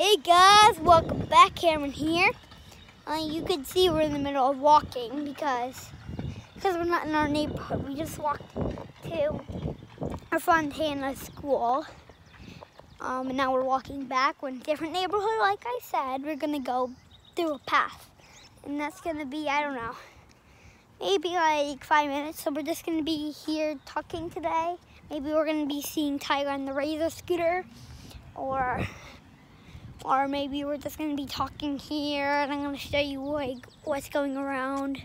Hey guys, welcome back. Cameron here. Uh, you can see we're in the middle of walking because because we're not in our neighborhood. We just walked to our Fontana school. Um, and now we're walking back. We're in a different neighborhood. Like I said, we're gonna go through a path, and that's gonna be I don't know, maybe like five minutes. So we're just gonna be here talking today. Maybe we're gonna be seeing Tiger on the Razor scooter, or or maybe we're just gonna be talking here and I'm gonna show you like what's going around.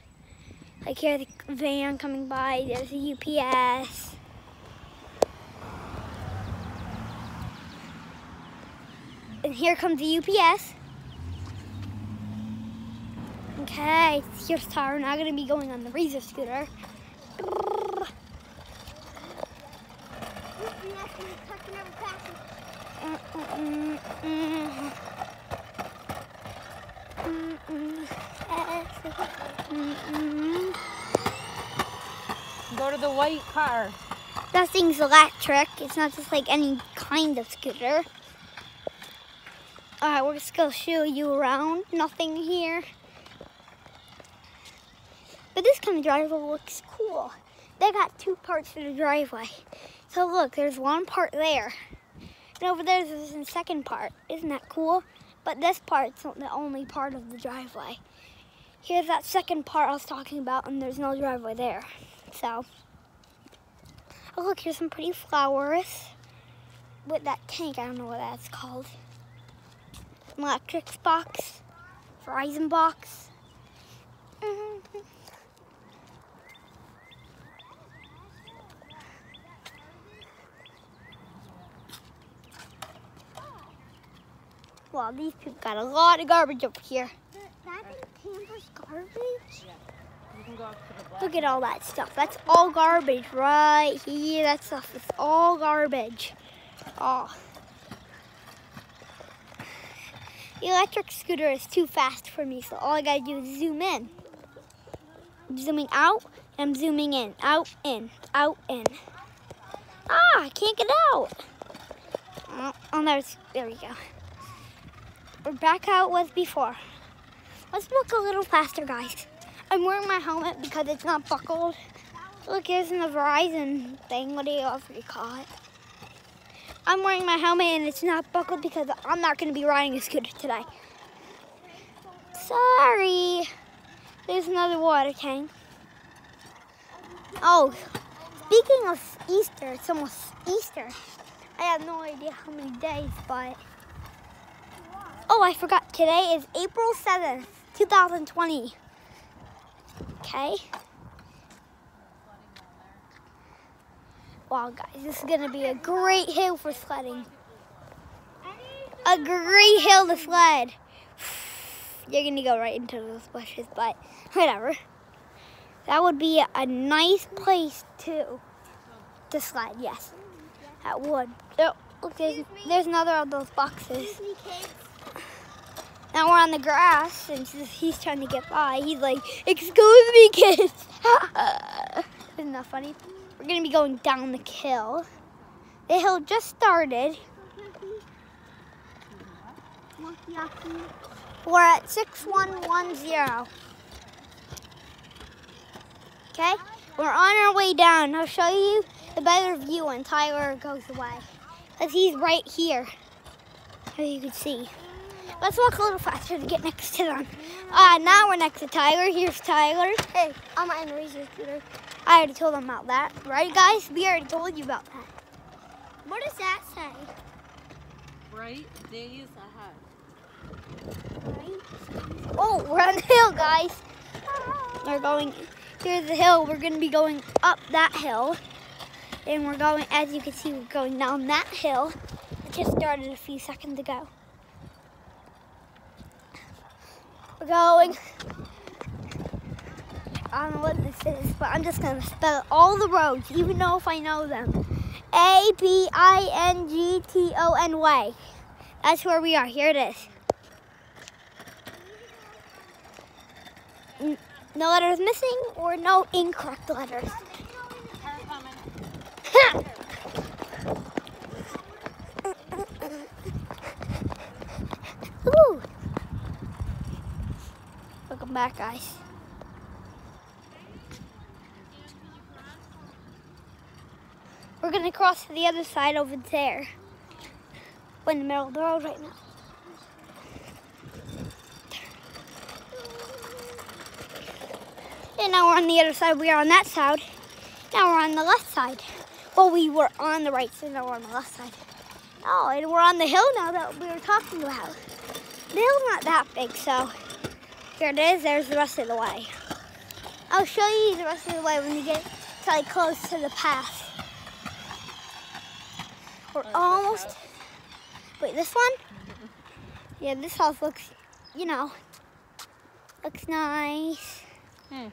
Like here's a van coming by, there's a UPS. And here comes the UPS. Okay, here's Tara. Now gonna be going on the Razor scooter. Go to the white car. That thing's electric. It's not just like any kind of scooter. Alright, we're just gonna show you around. Nothing here. But this kind of driveway looks cool. They got two parts to the driveway. So look, there's one part there. And over there's the second part. Isn't that cool? But this part's the only part of the driveway. Here's that second part I was talking about, and there's no driveway there. So, oh look, here's some pretty flowers with that tank. I don't know what that's called. An electric box, Verizon box. Mm-hmm. Wow, these people got a lot of garbage over here. That Tamper's garbage? You can go up to the black. Look at all that stuff. That's all garbage right here. That stuff is all garbage. Oh. The electric scooter is too fast for me, so all I gotta do is zoom in. I'm zooming out, and I'm zooming in. Out, in, out, in. Ah, I can't get out. Oh, oh there's, there we go. We're back it was before. Let's look a little faster, guys. I'm wearing my helmet because it's not buckled. Look, here's in the Verizon thing. What do you else do you call it? I'm wearing my helmet and it's not buckled because I'm not going to be riding a scooter today. Sorry. There's another water tank. Oh, speaking of Easter, it's almost Easter. I have no idea how many days, but... Oh, I forgot. Today is April 7th, 2020. Okay. Wow, guys, this is going to be a great hill for sledding. A great hill to sled. You're going to go right into those bushes, but whatever. That would be a nice place to to slide, yes. That would. Oh, look, there's, there's another of those boxes. Now we're on the grass, and he's trying to get by. He's like, excuse me, kids. Isn't that funny? We're going to be going down the hill. The hill just started. We're at 6110. Okay? We're on our way down. I'll show you the better view when Tyler goes away. Because he's right here, as you can see. Let's walk a little faster to get next to them. Uh, now we're next to Tyler. Here's Tyler. Hey, I'm on the Razor scooter. I already told them about that. Right, guys? We already told you about that. What does that say? Bright days ahead. Oh, we're on the hill, guys. We're going, here's the hill. We're going to be going up that hill. And we're going, as you can see, we're going down that hill. It just started a few seconds ago. We're going. I don't know what this is, but I'm just gonna spell all the roads, even though if I know them. A-B-I-N-G-T-O-N-Y. That's where we are. Here it is. No letters missing or no incorrect letters. Car coming. Back, guys. We're gonna cross to the other side over there. We're in the middle of the road right now. And now we're on the other side. We are on that side. Now we're on the left side. Well, we were on the right side. Now we're on the left side. Oh, and we're on the hill now that we were talking about. The hill's not that big, so here it is. There's the rest of the way. I'll show you the rest of the way when we get to, like close to the path. We're almost. Wait, this one? Yeah, this house looks, you know, looks nice. Hmm.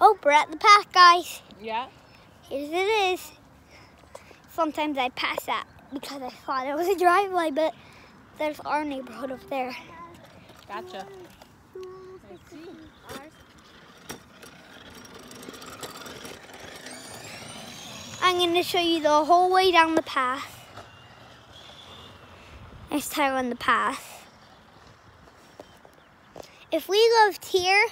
Oh, we're at the path, guys. Yeah. Here it is. Sometimes I pass that because I thought it was a driveway, but there's our neighborhood up there. Gotcha. I'm going to show you the whole way down the path. Next time on the path. If we lived here,